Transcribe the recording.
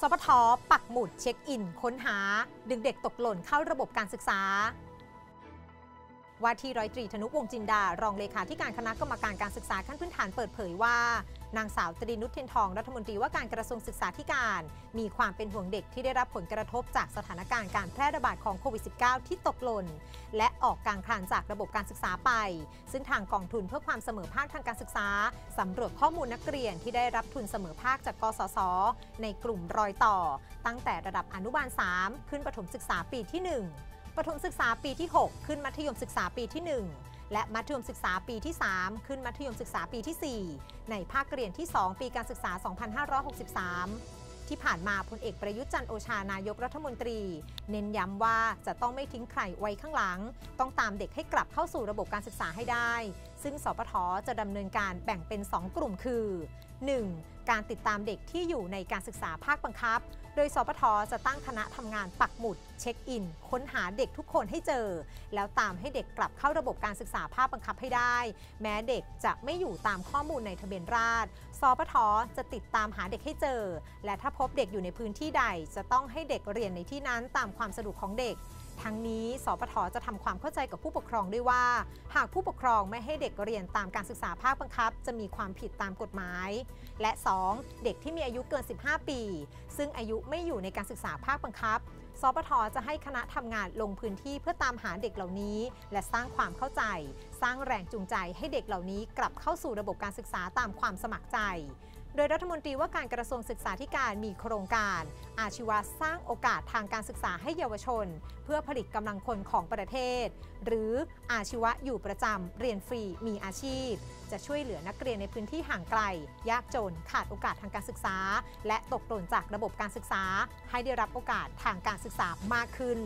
สพทปักหมุดเช็คอิน ค้นหา ดึงเด็กตกหล่นเข้าระบบการศึกษา ว่าที่ร้อยตรีธนุวงจินดา รองเลขาธิการคณะกรรมการการศึกษาขั้นพื้นฐานเปิดเผยว่า นางสาวตรีนุชเทียนทองรัฐมนตรีว่าการกระทรวงศึกษาธิการ มีความเป็นห่วงเด็กที่ได้รับผลกระทบจากสถานการณ์การแพร่ระบาดของโควิด -19 ที่ตกหล่น และออกกลางคลานจากระบบการศึกษาไป ซึ่งทางกองทุนเพื่อความเสมอภาคทางการศึกษาสำรวจข้อมูลนักเรียนที่ได้รับทุนเสมอภาคจากกสศในกลุ่มรอยต่อ ตั้งแต่ระดับอนุบาล 3 ขึ้นประถมศึกษาปีที่ 1 ประถมศึกษาปีที่ 6 ขึ้นมัธยมศึกษาปีที่ 1 และมัธยมศึกษาปีที่ 3 ขึ้นมัธยมศึกษาปีที่ 4 ในภาคเรียนที่ 2 ปีการศึกษา 2563 ที่ผ่านมาพลเอกประยุทธ์จันโอชานายกรัฐมนตรี เน้นย้ำว่าจะต้องไม่ทิ้งใครไว้ข้างหลัง ต้องตามเด็กให้กลับเข้าสู่ระบบการศึกษาให้ได้ซึ่งสปทจะดำเนินการแบ่งเป็น 2 กลุ่มคือ 1. การติดตามเด็กที่อยู่ในการศึกษาภาคบังคับ โดยสปทจะตั้งคณะทำงานปักหมุด เช็คอิน ค้นหาเด็กทุกคนให้เจอ แล้วตามให้เด็กกลับเข้าระบบการศึกษาภาคบังคับให้ได้ แม้เด็กจะไม่อยู่ตามข้อมูลในทะเบียนราษฎรสปทจะติดตามหาเด็กให้เจอ และถ้าพบเด็กอยู่ในพื้นที่ใด จะต้องให้เด็กเรียนในที่นั้นตามความสะดวกของเด็ก ทั้งนี้ สปทจะทำความเข้าใจกับผู้ปกครองด้วยว่า หากผู้ปกครองไม่ให้เด็กเรียนตามการศึกษาภาคบังคับ จะมีความผิดตามกฎหมาย และ 2. เด็กที่มีอายุเกิน 15 ปี ซึ่งอายุไม่อยู่ในการศึกษาภาคบังคับ สปทจะให้คณะทำงานลงพื้นที่เพื่อตามหาเด็กเหล่านี้ และสร้างความเข้าใจ สร้างแรงจูงใจให้เด็กเหล่านี้กลับเข้าสู่ระบบการศึกษาตามความสมัครใจ โดยรัฐมนตรีว่าการกระทรวงศึกษาธิการมีโครงการ อาชีวะสร้างโอกาสทางการศึกษาให้เยาวชน เพื่อผลิตกำลังคนของประเทศ หรืออาชีวะอยู่ประจำเรียนฟรีมีอาชีพ จะช่วยเหลือนักเรียนในพื้นที่ห่างไกล ยากจนขาดโอกาสทางการศึกษา และตกหล่นจากระบบการศึกษา ให้ได้รับโอกาสทางการศึกษามากขึ้น